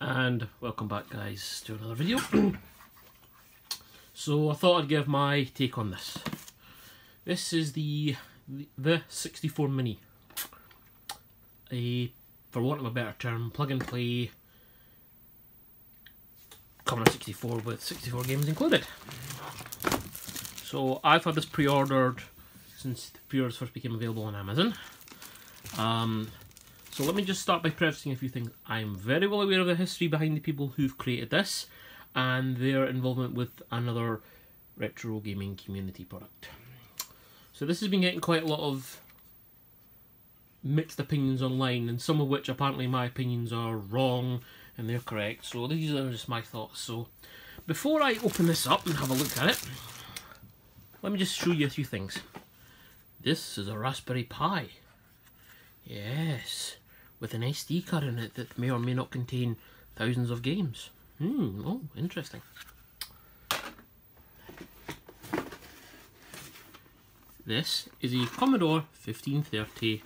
and welcome back guys to another video. So I thought I'd give my take on this. This is the the 64 mini. A for want of a better term plug and play Commodore 64 with 64 games included. So I've had this pre-ordered since the pre-orders first became available on Amazon. Um, so let me just start by prefacing a few things. I'm very well aware of the history behind the people who've created this and their involvement with another retro gaming community product. So this has been getting quite a lot of mixed opinions online and some of which apparently my opinions are wrong and they're correct. So these are just my thoughts. So before I open this up and have a look at it, let me just show you a few things. This is a Raspberry Pi. Yes with an SD card in it that may or may not contain thousands of games. Hmm, oh, interesting. This is a Commodore 1530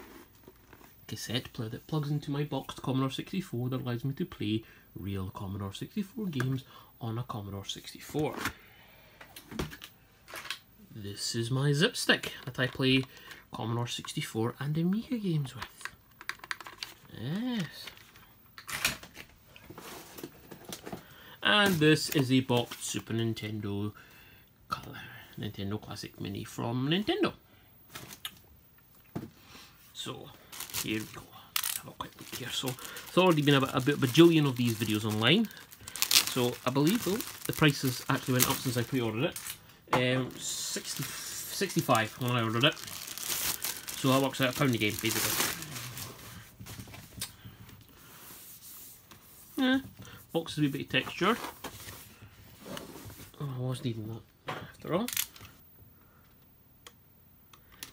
cassette player that plugs into my boxed Commodore 64 that allows me to play real Commodore 64 games on a Commodore 64. This is my Zipstick that I play Commodore 64 and Amiga games with. Yes. And this is a boxed Super Nintendo color Nintendo Classic Mini from Nintendo. So, here we go. Have a quick look here. So, it's already been a, a a bajillion of these videos online. So, I believe oh, the prices actually went up since I pre-ordered it. Um, 60, 65 when I ordered it. So that works out a pound a game, basically. Yeah, box a wee bit textured. Oh, I was needing that after all.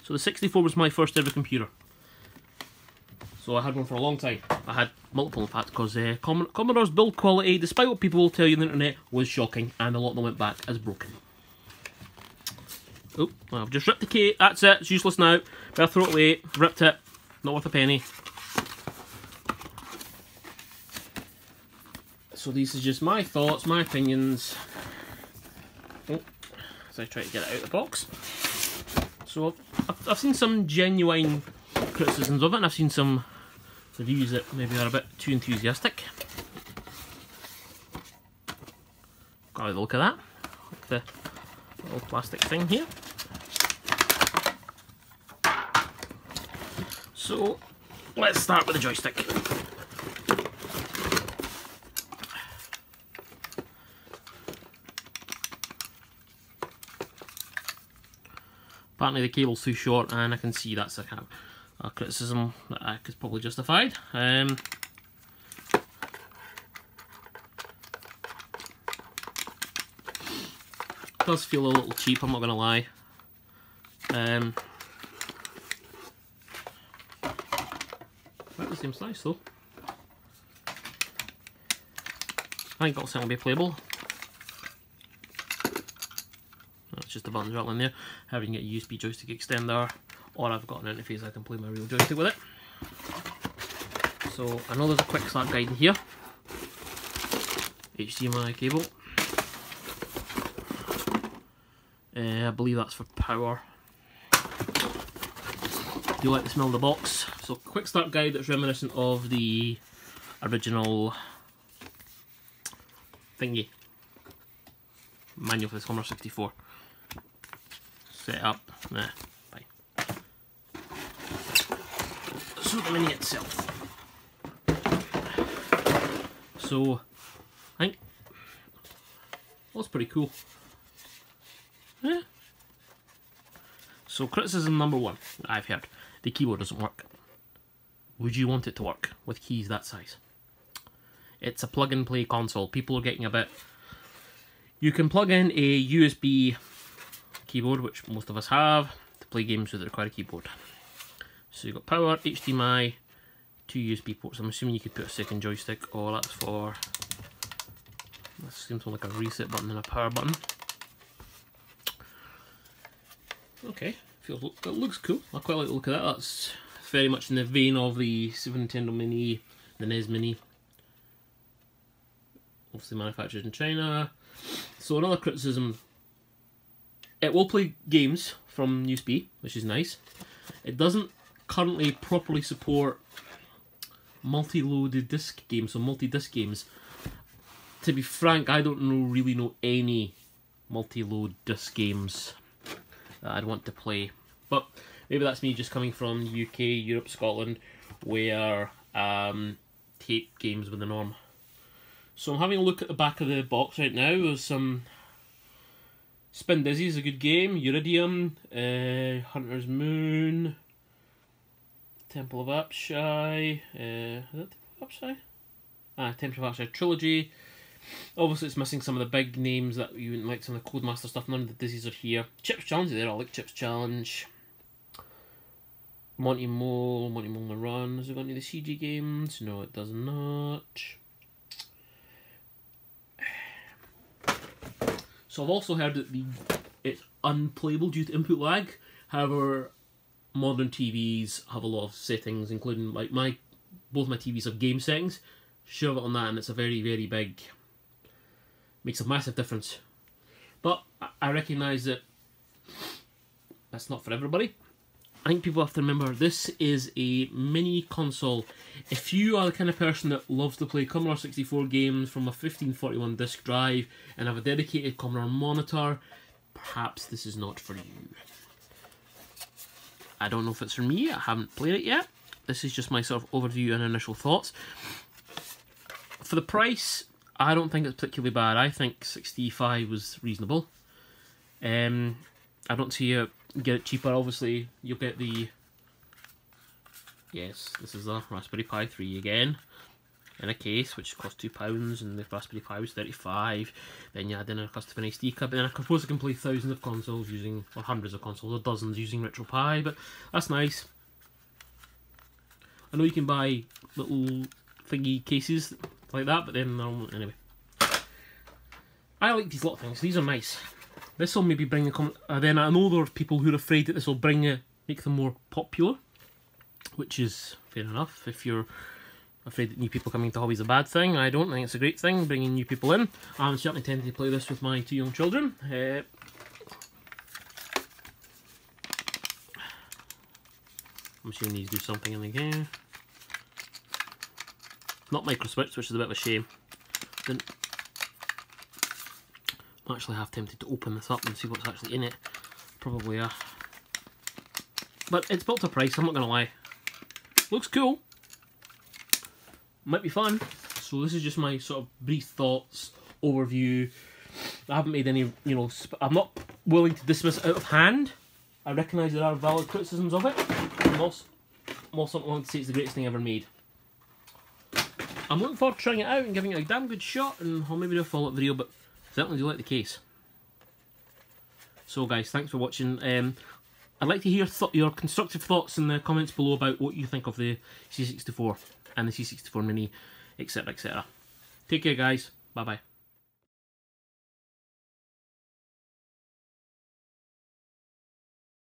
So the 64 was my first ever computer. So I had one for a long time. I had multiple in fact because uh, Commodore's build quality, despite what people will tell you on the internet, was shocking and a lot of them went back as broken. Oh, I've just ripped the case. That's it. It's useless now. Better throw it away. Ripped it. Not worth a penny. So these are just my thoughts, my opinions. Oh, as I try to get it out of the box. So I've, I've seen some genuine criticisms of it, and I've seen some reviews that maybe are a bit too enthusiastic. Got a look at that, like the little plastic thing here. So let's start with the joystick. Apparently the cable's too short and I can see that's a, kind of a criticism that I could probably justified. Um, does feel a little cheap, I'm not going to lie. Um, about same size though. I think it'll certainly be playable. Buttons rattling there. How you get a USB joystick extender, or I've got an interface I can play my real joystick with it. So I know there's a quick start guide in here. HDMI cable. Uh, I believe that's for power. Do you like the smell of the box? So quick start guide that's reminiscent of the original thingy manual for the Commodore 64 set up. there. bye. So the mini itself. So, I think that's pretty cool. Yeah. So criticism number one I've heard, the keyboard doesn't work. Would you want it to work with keys that size? It's a plug and play console. People are getting a bit... You can plug in a USB keyboard, which most of us have, to play games with require a keyboard. So you've got power, HDMI, two USB ports. I'm assuming you could put a second joystick, or that's for, that seems like a reset button and a power button. Okay, feels it looks cool. I quite like the look of that. That's very much in the vein of the Super Nintendo Mini, the NES Mini. obviously manufactured in China. So another criticism, it will play games from USB, which is nice. It doesn't currently properly support multi-loaded disc games, so multi-disc games. To be frank, I don't know really know any multi-load disc games that I'd want to play. But maybe that's me just coming from UK, Europe, Scotland, where um, tape games were the norm. So I'm having a look at the back of the box right now. There's some Spindizzy is a good game. Uridium, uh, Hunter's Moon, Temple of Apshai. Uh, is that Temple of Apshai? Ah, Temple of Apshai Trilogy. Obviously, it's missing some of the big names that you wouldn't like, some of the Codemaster stuff. None of the Dizzies are here. Chips Challenge there. I like Chips Challenge. Monty Mole, Monty Mole on the Run. Has it got any of the CG games? No, it does not. So I've also heard that the it's unplayable due to input lag. However, modern TVs have a lot of settings, including like my both my TVs have game settings. Shove it on that, and it's a very very big makes a massive difference. But I recognise that that's not for everybody. I think people have to remember this is a mini console. If you are the kind of person that loves to play Commodore 64 games from a 1541 disk drive and have a dedicated Commodore monitor, perhaps this is not for you. I don't know if it's for me, I haven't played it yet. This is just my sort of overview and initial thoughts. For the price, I don't think it's particularly bad. I think 65 was reasonable. Um, I don't see it get it cheaper. Obviously, you'll get the yes, this is a Raspberry Pi 3 again in a case, which costs two pounds, and the Raspberry Pi was 35. Then you add in a custom SD card, and I suppose I can play thousands of consoles using, or hundreds of consoles, or dozens using RetroPie, but that's nice. I know you can buy little thingy cases like that, but then um, anyway. I like these little things. These are nice. This will maybe bring the uh, then I know there are people who are afraid that this will bring it, make them more popular, which is fair enough. If you're afraid that new people coming to hobby is a bad thing, I don't think it's a great thing bringing new people in. I'm certainly tempted to play this with my two young children. Uh, I'm assuming these do something in the game. Not micro switch, which is a bit of a shame. Didn't I'm actually half tempted to open this up and see what's actually in it. Probably a... But it's built to price, I'm not going to lie. Looks cool. Might be fun. So this is just my sort of brief thoughts, overview. I haven't made any, you know, I'm not willing to dismiss it out of hand. I recognise there are valid criticisms of it. I'm also, I'm also not willing to say it's the greatest thing ever made. I'm looking forward to trying it out and giving it a damn good shot, and I'll maybe do a follow-up video, but certainly do like the case. So guys, thanks for watching. Um, I'd like to hear your constructive thoughts in the comments below about what you think of the C64 and the C64 Mini, etc, etc. Take care guys, bye bye.